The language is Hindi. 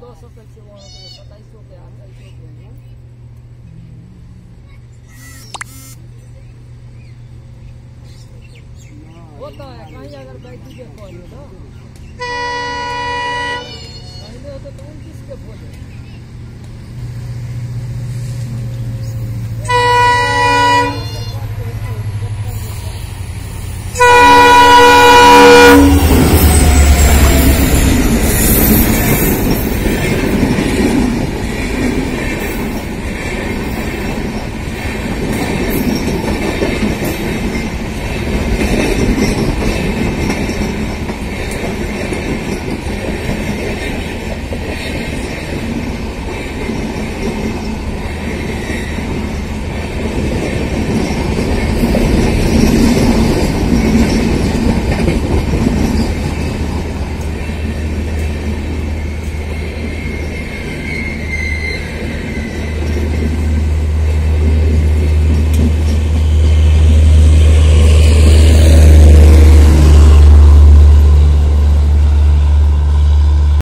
दो सौ पे से वहाँ पे सताईस सौ पे अट्ठाईस सौ पे होता है, कहीं अगर बैठी के बोले तो। पहले होते तो उनतीस के बोले